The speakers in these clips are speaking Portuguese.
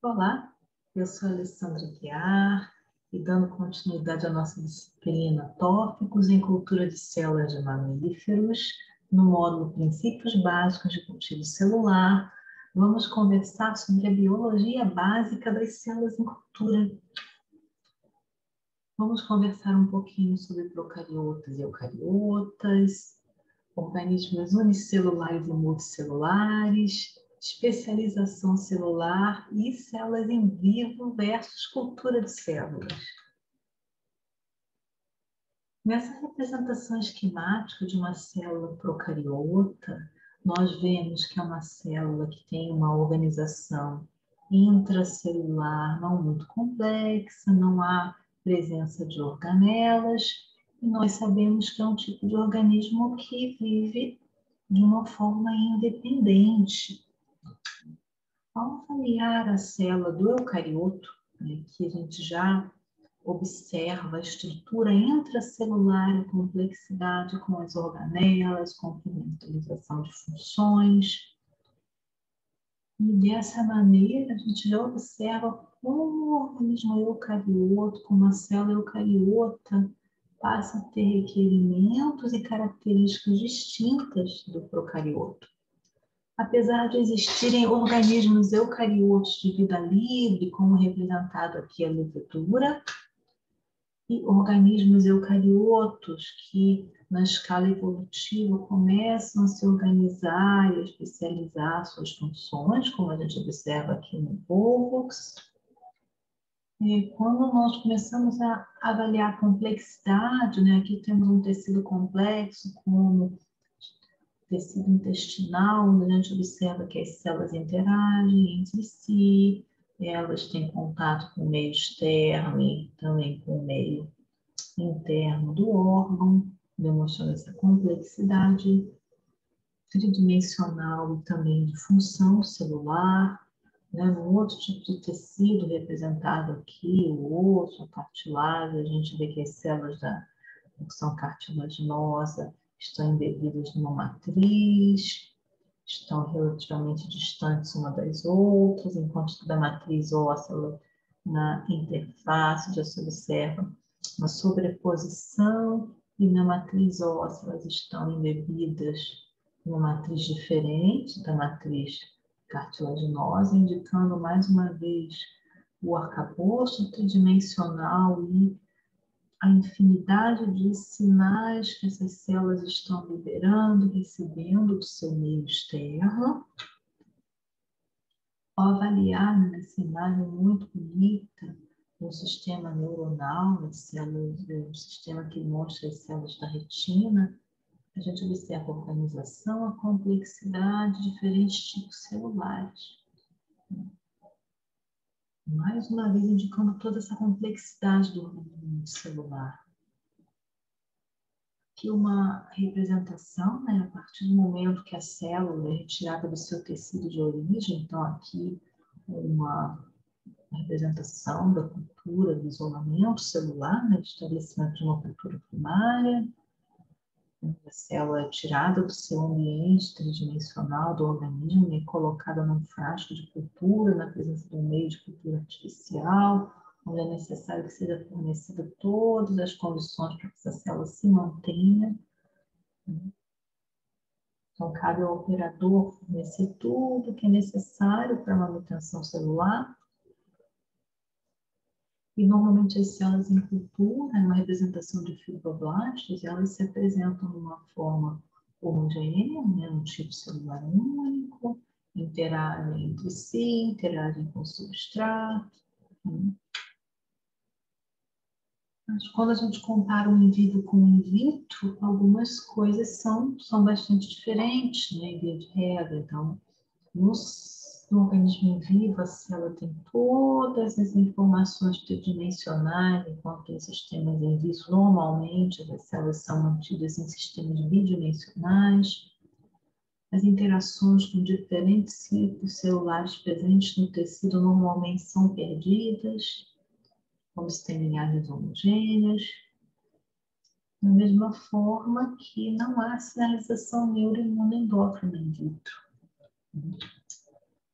Olá, eu sou Alessandra Guiar e dando continuidade à nossa disciplina Tópicos em Cultura de Células de Mamíferos, no módulo Princípios Básicos de Cultivo Celular, vamos conversar sobre a biologia básica das células em cultura. Vamos conversar um pouquinho sobre procariotas e eucariotas, organismos unicelulares e multicelulares, especialização celular e células em vivo versus cultura de células. Nessa representação esquemática de uma célula procariota, nós vemos que é uma célula que tem uma organização intracelular não muito complexa, não há presença de organelas, e nós sabemos que é um tipo de organismo que vive de uma forma independente, ao avaliar a célula do eucarioto, né, que a gente já observa a estrutura intracelular e complexidade com as organelas, complementarização de funções. E dessa maneira, a gente já observa como o organismo eucarioto, como a célula eucariota, passa a ter requerimentos e características distintas do procarioto apesar de existirem organismos eucariotos de vida livre, como representado aqui a levedura, e organismos eucariotos que, na escala evolutiva, começam a se organizar e a especializar suas funções, como a gente observa aqui no Volvox. E quando nós começamos a avaliar a complexidade, né, aqui temos um tecido complexo, como tecido intestinal, onde a gente observa que as células interagem entre si, elas têm contato com o meio externo e também com o meio interno do órgão, demonstrando essa complexidade tridimensional e também de função celular. Né? No outro tipo de tecido representado aqui, o osso, a cartilagem, a gente vê que as células da função cartilaginosa estão embebidas numa matriz, estão relativamente distantes uma das outras, enquanto da matriz óssea na interface já se observa uma sobreposição e na matriz óssea elas estão embebidas numa matriz diferente da matriz cartilaginosa, indicando mais uma vez o arcabouço tridimensional e a infinidade de sinais que essas células estão liberando, recebendo do seu meio externo. Ao avaliar nessa imagem muito bonita o sistema neuronal das células, o sistema que mostra as células da retina, a gente observa a organização, a complexidade de diferentes tipos celulares mais uma vez indicando toda essa complexidade do organismo celular. Aqui uma representação, né, a partir do momento que a célula é retirada do seu tecido de origem, então aqui uma representação da cultura do isolamento celular, né, estabelecimento de uma cultura primária, a célula é tirada do seu ambiente tridimensional do organismo e colocada num frasco de cultura, na presença de um meio de cultura artificial, onde é necessário que seja fornecida todas as condições para que essa célula se mantenha. Então, cabe ao operador fornecer tudo o que é necessário para a manutenção celular e normalmente as células em cultura, uma representação de fibroblastos, elas se apresentam de uma forma homogênea, né, um tipo celular único, interagem entre si, interagem com o substrato. Né. Mas quando a gente compara um in vivo com um in vitro, algumas coisas são, são bastante diferentes, né, em via de regra. Então, nos no organismo vivo, a célula tem todas as informações tridimensionais, enquanto em sistemas em vivo, normalmente, as células são mantidas em sistemas bidimensionais. As interações com diferentes ciclos celulares presentes no tecido normalmente são perdidas, como se tem linhagens homogêneas. Da mesma forma que não há sinalização neuroimunoendócrina in vitro.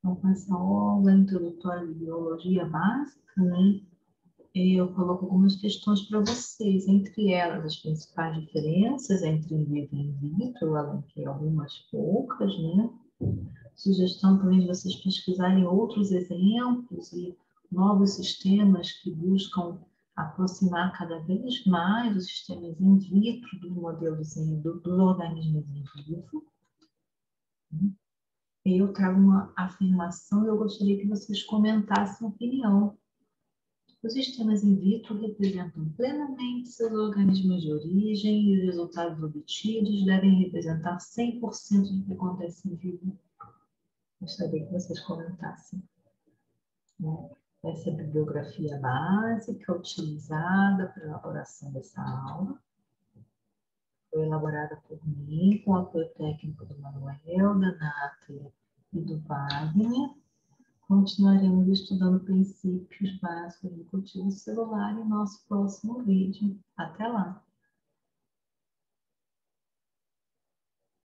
Então, com essa aula introdutória de biologia básica, né, eu coloco algumas questões para vocês, entre elas as principais diferenças entre in vivo e in vitro, alenquei algumas poucas, né? Sugestão também de vocês pesquisarem outros exemplos e novos sistemas que buscam aproximar cada vez mais os sistemas in vitro dos modelos do, dos organismos em vivo. Eu trago uma afirmação e eu gostaria que vocês comentassem a opinião. Os sistemas in vitro representam plenamente seus organismos de origem e os resultados obtidos devem representar 100% do que acontece em vivo. Gostaria que vocês comentassem. Né? Essa é a bibliografia básica utilizada para a elaboração dessa aula. Foi elaborada por mim, com apoio técnico do Manuel, da Nátia e do Wagner. Continuaremos estudando princípios básicos do cultivo celular em nosso próximo vídeo. Até lá!